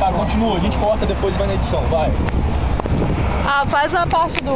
Tá, continua, a gente corta depois e vai na edição, vai. Ah, faz a parte do...